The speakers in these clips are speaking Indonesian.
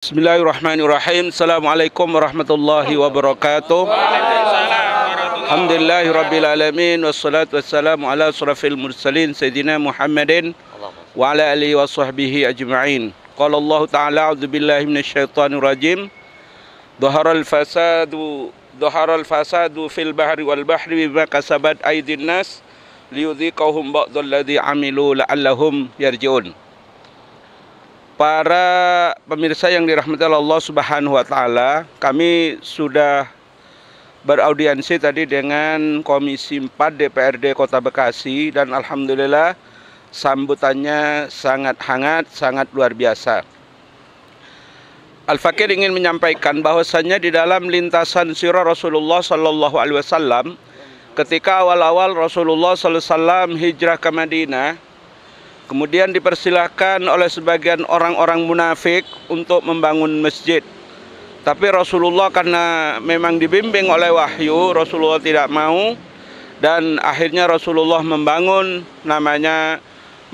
Bismillahirrahmanirrahim. Assalamualaikum warahmatullahi wabarakatuh. Alhamdulillahi rabbil alamin wassalatu wassalamu ala asrafil mursalin sayyidina Muhammadin wa ala alihi wa sahbihi ajma'in. Qala Allah Ta'ala a'udzu billahi minasyaitonir rajim. Dhaharal fasadu dhaharal fasadu fil bahri wal bahri bima kasabat aydin nas liyudhiqahum ba'dal ladzi amilu la'allahum yarji'un. Para pemirsa yang dirahmati Allah Subhanahu wa taala, kami sudah beraudiensi tadi dengan Komisi 4 DPRD Kota Bekasi dan alhamdulillah sambutannya sangat hangat, sangat luar biasa. Al-Fakir ingin menyampaikan bahwasannya di dalam lintasan sirah Rasulullah sallallahu alaihi wasallam ketika awal-awal Rasulullah sallallahu alaihi wasallam hijrah ke Madinah Kemudian dipersilahkan oleh sebagian orang-orang munafik untuk membangun masjid. Tapi Rasulullah karena memang dibimbing oleh wahyu, Rasulullah tidak mau dan akhirnya Rasulullah membangun namanya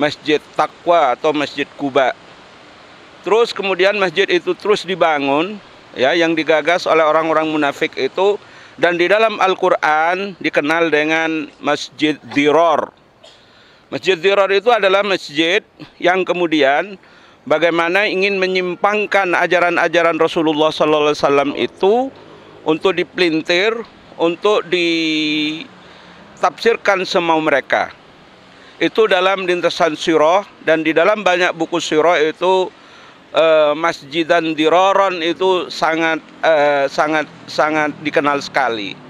Masjid Taqwa atau Masjid Kuba. Terus kemudian masjid itu terus dibangun ya yang digagas oleh orang-orang munafik itu dan di dalam Al-Qur'an dikenal dengan Masjid Diror Masjid Dirar itu adalah masjid yang kemudian bagaimana ingin menyimpangkan ajaran-ajaran Rasulullah sallallahu alaihi wasallam itu untuk dipelintir, untuk ditafsirkan semau mereka. Itu dalam lintasan sirah dan di dalam banyak buku sirah itu uh, Masjid dan Diraron itu sangat uh, sangat sangat dikenal sekali.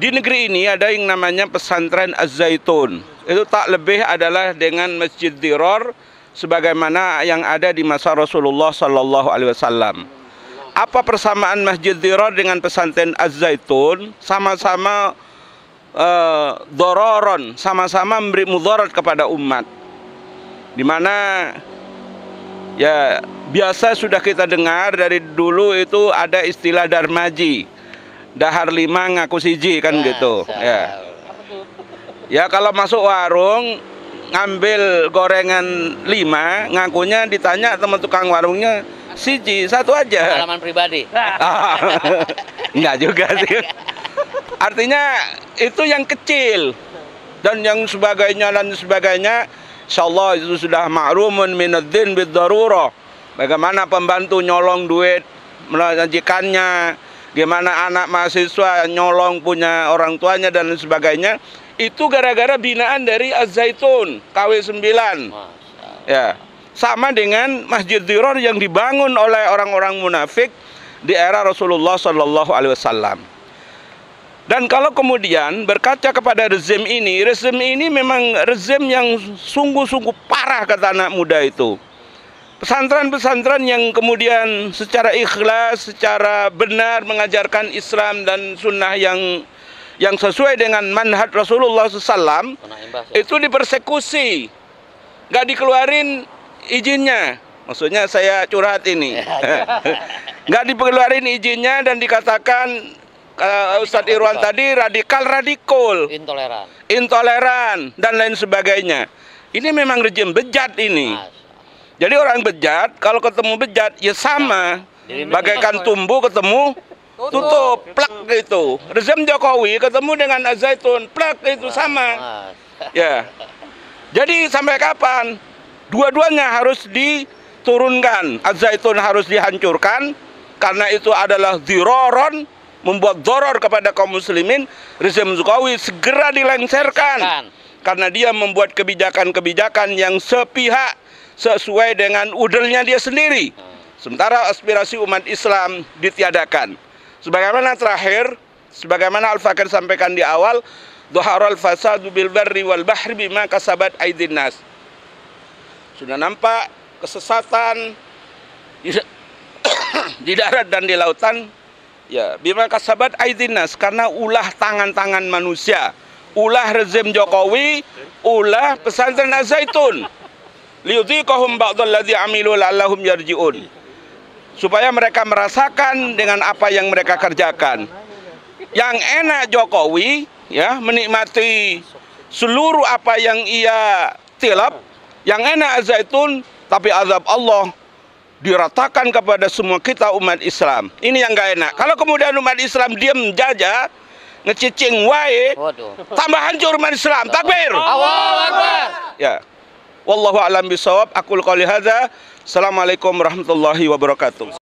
Di negeri ini ada yang namanya pesantren Az-Zaitun. Itu tak lebih adalah dengan Masjid Diror sebagaimana yang ada di masa Rasulullah sallallahu alaihi wasallam. Apa persamaan Masjid Diror dengan pesantren Az-Zaitun? Sama-sama uh, dororon, sama-sama memberi mudarat kepada umat. Di mana ya biasa sudah kita dengar dari dulu itu ada istilah darmaji dahar lima ngaku siji kan nah, gitu. ya. Ya kalau masuk warung ngambil gorengan lima ngakunya ditanya teman tukang warungnya siji satu aja. Pengalaman pribadi. Enggak juga sih. Artinya itu yang kecil. Dan yang sebagainya dan sebagainya insyaallah itu sudah ma'rumun minadzin bid darurah. Bagaimana pembantu nyolong duit melajikannya gimana anak mahasiswa nyolong punya orang tuanya dan sebagainya itu gara-gara binaan dari Az-Zaitun KW9 ya sama dengan Masjid Diror yang dibangun oleh orang-orang munafik di era Rasulullah Shallallahu Alaihi Wasallam. Dan kalau kemudian berkaca kepada rezim ini rezim ini memang rezim yang sungguh-sungguh parah kata anak muda itu pesantren-pesantren yang kemudian secara ikhlas, secara benar mengajarkan Islam dan sunnah yang yang sesuai dengan manhaj Rasulullah SAW itu dipersekusi, nggak dikeluarin izinnya. Maksudnya saya curhat ini, nggak dikeluarin izinnya dan dikatakan uh, Ustadz Irwan tadi radikal radikal, intoleran, intoleran dan lain sebagainya. Ini memang rejim bejat ini. Mas jadi orang bejat kalau ketemu bejat ya sama. Bagaikan tumbuh ketemu tutup, plak gitu. Rezim Jokowi ketemu dengan Azaitun, plak itu sama. Ya. Jadi sampai kapan? Dua-duanya harus diturunkan. Azaitun harus dihancurkan karena itu adalah ziroron membuat doror kepada kaum muslimin. Rezim Jokowi segera dilengsarkan karena dia membuat kebijakan-kebijakan yang sepihak sesuai dengan udelnya dia sendiri. Sementara aspirasi umat Islam ditiadakan. Sebagaimana terakhir, sebagaimana Al-Fakir sampaikan di awal, Dhuharul fasadu bil barri wal bahri bima kasabat aidin nas. Sudah nampak kesesatan di darat dan di lautan ya bima kasabat aidin nas karena ulah tangan-tangan manusia, ulah rezim Jokowi, ulah pesantren Az-Zaitun liyudhiqahum ba'dalladzi amilu la'allahum yarji'un supaya mereka merasakan dengan apa yang mereka kerjakan yang enak Jokowi ya menikmati seluruh apa yang ia tilap yang enak Zaitun tapi azab Allah diratakan kepada semua kita umat Islam. Ini yang gak enak. Kalau kemudian umat Islam diam jaja, ngecicing wae, tambah hancur umat Islam. Takbir. Allahu Akbar. Ya. Wallahu a'lam bisawab. Aku qouli hadza. Assalamualaikum warahmatullahi wabarakatuh.